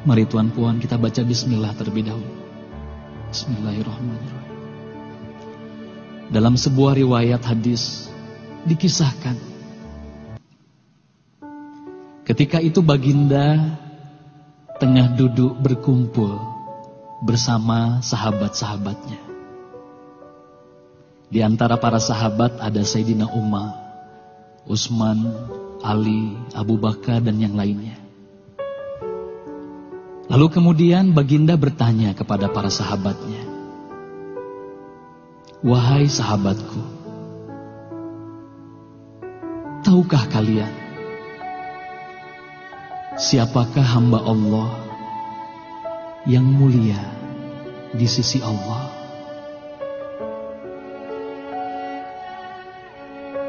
Mari Tuan Puan kita baca bismillah terlebih dahulu. Bismillahirrahmanirrahim. Dalam sebuah riwayat hadis dikisahkan ketika itu baginda tengah duduk berkumpul bersama sahabat-sahabatnya. Di antara para sahabat ada Sayyidina Umar, Utsman, Ali, Abu Bakar dan yang lainnya. Lalu kemudian baginda bertanya kepada para sahabatnya. Wahai sahabatku, tahukah kalian siapakah hamba Allah yang mulia di sisi Allah?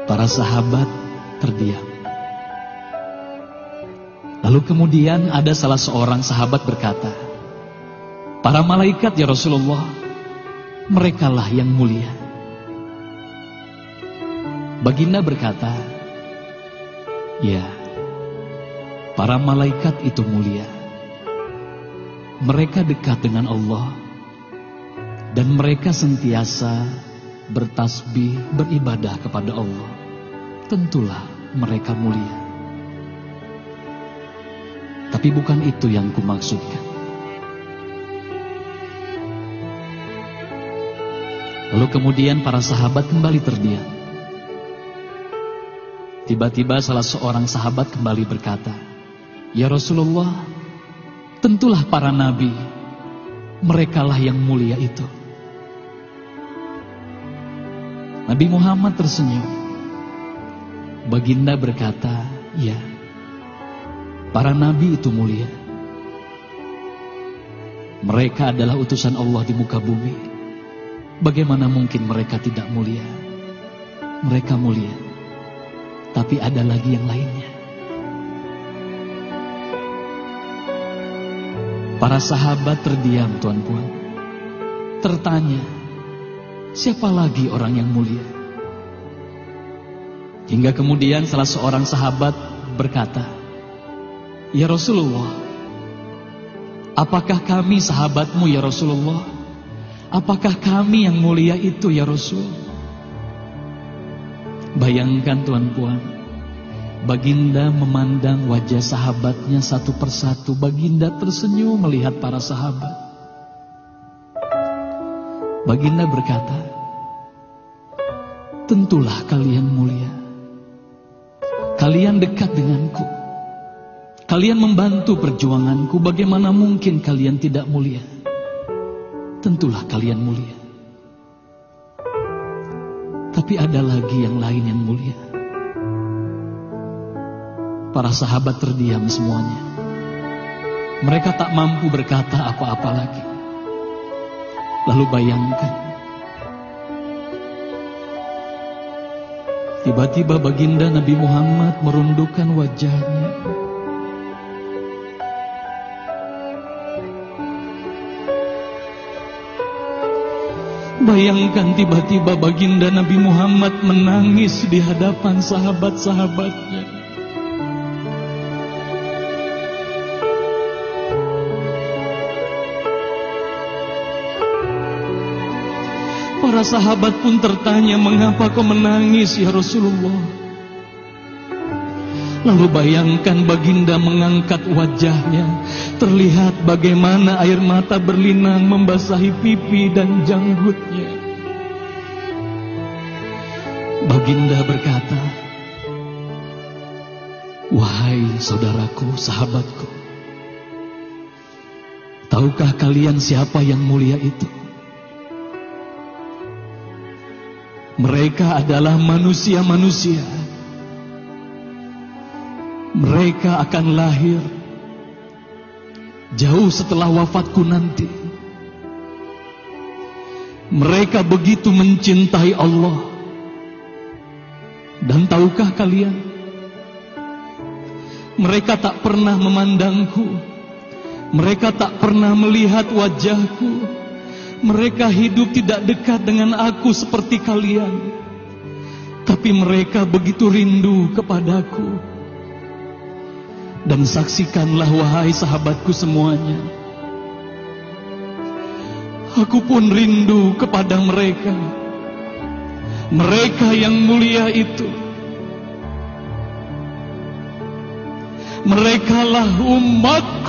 Para sahabat terdiam. Lalu kemudian ada salah seorang sahabat berkata, Para malaikat ya Rasulullah, merekalah yang mulia. Baginda berkata, Ya, para malaikat itu mulia. Mereka dekat dengan Allah dan mereka sentiasa bertasbih, beribadah kepada Allah. Tentulah mereka mulia. Tapi bukan itu yang kumaksudkan. Lalu kemudian para sahabat kembali terdiam. Tiba-tiba salah seorang sahabat kembali berkata, Ya Rasulullah, tentulah para nabi, merekalah yang mulia itu. Nabi Muhammad tersenyum. Baginda berkata, ya, Para nabi itu mulia. Mereka adalah utusan Allah di muka bumi. Bagaimana mungkin mereka tidak mulia? Mereka mulia. Tapi ada lagi yang lainnya. Para sahabat terdiam, Tuan Puan. Tertanya, siapa lagi orang yang mulia? Hingga kemudian salah seorang sahabat berkata, Ya Rasulullah, apakah kami sahabatmu ya Rasulullah? Apakah kami yang mulia itu ya Rasul? Bayangkan Tuan Puan, Baginda memandang wajah sahabatnya satu persatu. Baginda tersenyum melihat para sahabat. Baginda berkata, Tentulah kalian mulia. Kalian dekat denganku. Kalian membantu perjuanganku, bagaimana mungkin kalian tidak mulia? Tentulah kalian mulia. Tapi ada lagi yang lain yang mulia. Para sahabat terdiam semuanya. Mereka tak mampu berkata apa-apa lagi. Lalu bayangkan. Tiba-tiba baginda Nabi Muhammad merundukkan wajahnya. Bayangkan tiba-tiba baginda Nabi Muhammad menangis di hadapan sahabat-sahabatnya. Para sahabat pun tertanya, mengapa kau menangis ya Rasulullah? Lalu bayangkan baginda mengangkat wajahnya. Terlihat bagaimana air mata berlinang membasahi pipi dan janggutnya. Baginda berkata, Wahai saudaraku, sahabatku. Tahukah kalian siapa yang mulia itu? Mereka adalah manusia-manusia mereka akan lahir jauh setelah wafatku nanti. Mereka begitu mencintai Allah. Dan tahukah kalian? Mereka tak pernah memandangku. Mereka tak pernah melihat wajahku. Mereka hidup tidak dekat dengan aku seperti kalian. Tapi mereka begitu rindu kepadaku. Dan saksikanlah wahai sahabatku semuanya. Aku pun rindu kepada mereka. Mereka yang mulia itu. Merekalah umatku